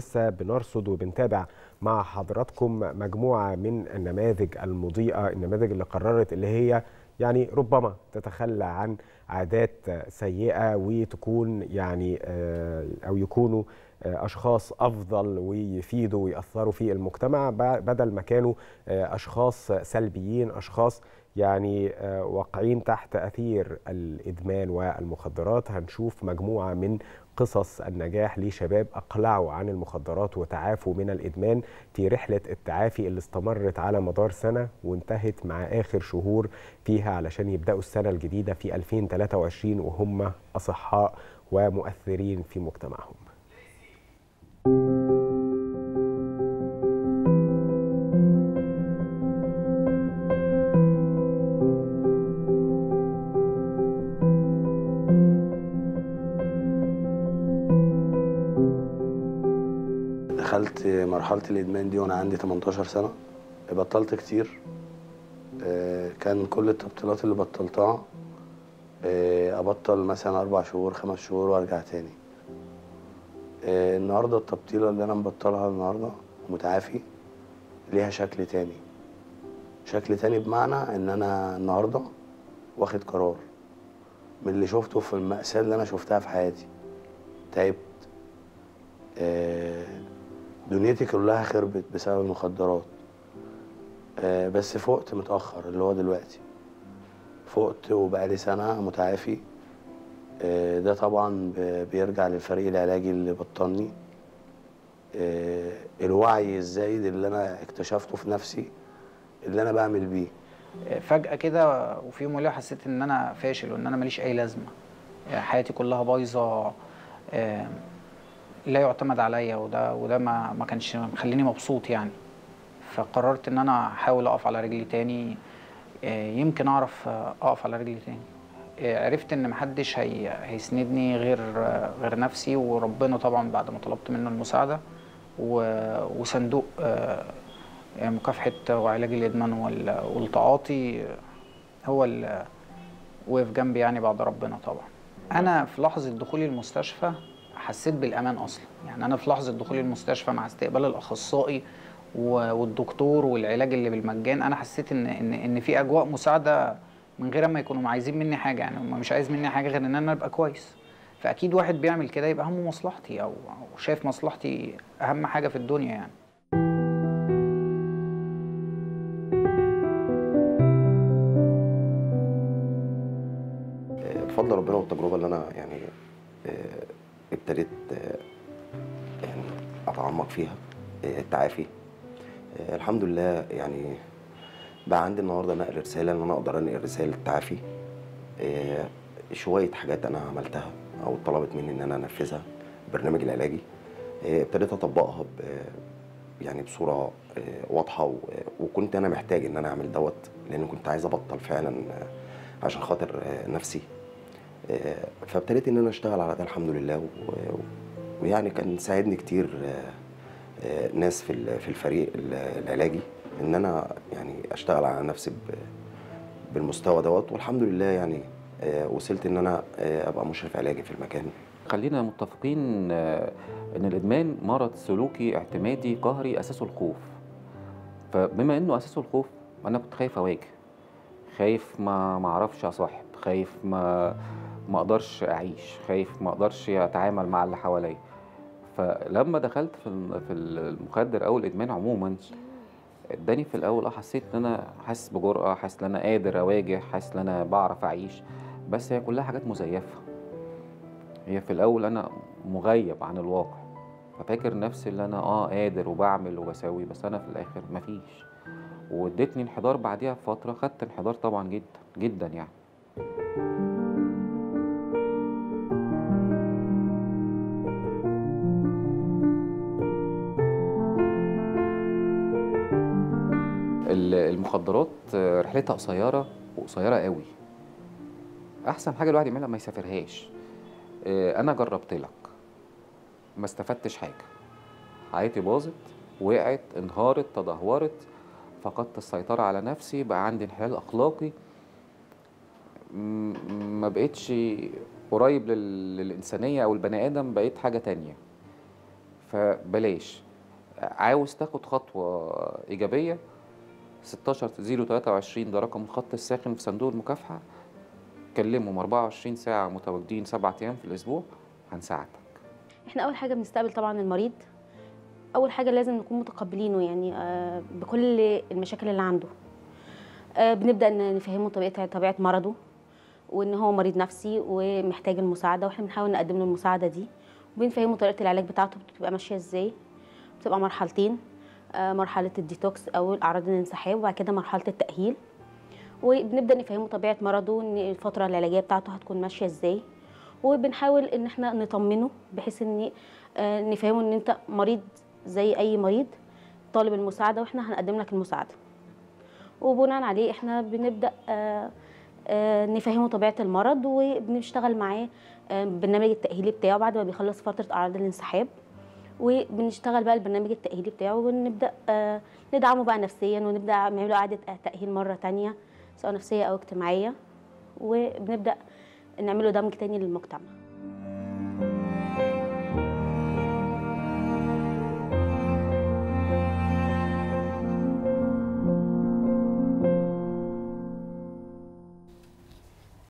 لسه بنرصد وبنتابع مع حضراتكم مجموعة من النماذج المضيئة النماذج اللي قررت اللي هي يعني ربما تتخلى عن عادات سيئة وتكون يعني أو يكونوا أشخاص أفضل ويفيدوا ويأثروا في المجتمع بدل ما كانوا أشخاص سلبيين أشخاص يعني واقعين تحت أثير الإدمان والمخدرات. هنشوف مجموعة من قصص النجاح لشباب أقلعوا عن المخدرات وتعافوا من الإدمان في رحلة التعافي اللي استمرت على مدار سنة وانتهت مع آخر شهور فيها علشان يبدأوا السنة الجديدة في 2023 وهم أصحاء ومؤثرين في مجتمعهم. دخلت مرحلة الإدمان دي وأنا عندي 18 سنة. بطلت كتير. كان كل التبطيلات اللي بطلتها أبطل مثلا أربع شهور خمس شهور وأرجع تاني. النهاردة التبطيلة اللي أنا مبطلها النهاردة متعافي ليها شكل تاني. شكل تاني بمعنى إن أنا النهاردة واخد قرار. من اللي شفته في المأساة اللي أنا شفتها في حياتي. تعبت. دنيتي كلها خربت بسبب المخدرات. آه بس فقت متأخر اللي هو دلوقتي. فقت وبقالي سنة متعافي. آه ده طبعا بيرجع للفريق العلاجي اللي بطلني. آه الوعي الزايد اللي أنا اكتشفته في نفسي اللي أنا بعمل بيه. فجأة كده وفي يوم وليلة حسيت إن أنا فاشل وإن أنا ماليش أي لازمة. حياتي كلها بايظة. لا يعتمد عليا وده وده ما ما كانش مخليني مبسوط يعني. فقررت إن أنا أحاول أقف على رجلي تاني يمكن أعرف أقف على رجلي تاني. عرفت إن محدش هي هيسندني غير غير نفسي وربنا طبعا بعد ما طلبت منه المساعدة وصندوق مكافحة وعلاج الإدمان والتعاطي هو اللي وقف جنبي يعني بعد ربنا طبعا. أنا في لحظة دخولي المستشفى حسيت بالأمان أصلا. يعني أنا في لحظة دخولي المستشفى مع استقبال الأخصائي والدكتور والعلاج اللي بالمجان أنا حسيت ان ان إن في أجواء مساعدة من غير ما يكونوا عايزين مني حاجة. يعني هم مش عايز مني حاجة غير إن أنا أبقى كويس. فأكيد واحد بيعمل كده يبقى همه مصلحتي أو أو شايف مصلحتي أهم حاجة في الدنيا يعني. بفضل ربنا والتجربة اللي أنا يعني ابتديت يعني أتعمق فيها التعافي. الحمد لله يعني بقى عندي النهارده نقل رسالة إن أنا أقدر أنقل رسالة التعافي. شوية حاجات أنا عملتها أو طلبت مني إن أنا أنفذها البرنامج العلاجي. ابتديت أطبقها يعني بصورة واضحة وكنت أنا محتاج إن أنا أعمل دوت لأن كنت عايز أبطل فعلا عشان خاطر نفسي. فابتديت إن أنا أشتغل على ده الحمد لله ويعني كان ساعدني كتير ناس في في الفريق العلاجي إن أنا يعني أشتغل على نفسي بالمستوى دوت والحمد لله يعني وصلت إن أنا أبقى مشرف علاجي في المكان. خلينا متفقين إن الإدمان مرض سلوكي اعتمادي قهري اساسه الخوف. فبما إنه اساسه الخوف أنا كنت خايف أواجه خايف ما ما أعرفش اصاحب خايف ما ما أقدرش اعيش خايف ما أقدرش اتعامل مع اللي حواليا. فلما دخلت في في المخدر أو الإدمان عموما اداني في الأول آه حسيت إن أنا حاسس بجرأة حاسس إن أنا قادر أواجه حاسس إن أنا بعرف أعيش. بس هي كلها حاجات مزيفة. هي في الأول أنا مغيب عن الواقع. ففاكر نفسي إن أنا آه قادر وبعمل وبسوي بس أنا في الآخر مفيش. وادتني انحدار بعديها بفترة خدت انحدار طبعا جدا جدا يعني. المخدرات رحلتها قصيرة وقصيرة قوي. أحسن حاجة الواحد يعملها ما يسافرهاش. أنا جربت لك. ما استفدتش حاجة. حياتي باظت وقعت انهارت تدهورت فقدت السيطرة على نفسي بقى عندي انحلال أخلاقي. ما بقتش قريب لل- للإنسانية أو البني آدم بقيت حاجة تانية. فبلاش. عاوز تاخد خطوة إيجابية 16 023 ده رقم الخط الساخن في صندوق المكافحة. كلمهم 24 ساعة متواجدين سبعة أيام في الأسبوع. هنساعدك. إحنا أول حاجة بنستقبل طبعا المريض. أول حاجة لازم نكون متقبلينه يعني آه، بكل المشاكل اللي عنده. آه، بنبدأ نفهمه طبيعه طبيعة مرضه وإن هو مريض نفسي ومحتاج المساعدة وإحنا بنحاول نقدم له المساعدة دي. وبنفهمه طريقة العلاج بتاعته بتبقى ماشية إزاي بتبقى مرحلتين. مرحلة الديتوكس أو اعراض الانسحاب وبعد كده مرحلة التأهيل. وبنبدأ نفهمه طبيعة مرضه إن الفترة العلاجية بتاعته هتكون ماشية إزاي. وبنحاول إن إحنا نطمنه بحيث إن آه، نفهمه إن أنت مريض زي أي مريض طالب المساعدة وإحنا هنقدم لك المساعدة. وبناء عليه إحنا بنبدأ آه، آه، نفهمه طبيعة المرض وبنشتغل معاه برنامج التاهيلي بتاعه بعد ما بيخلص فترة أعراض الانسحاب. وبنشتغل بقى البرنامج التأهيلي بتاعه ونبدأ آه، ندعمه بقى نفسيا ونبدأ نعمل له إعادة تأهيل مرة تانية سواء نفسية أو اجتماعية وبنبدأ نعمله دمج تاني للمجتمع.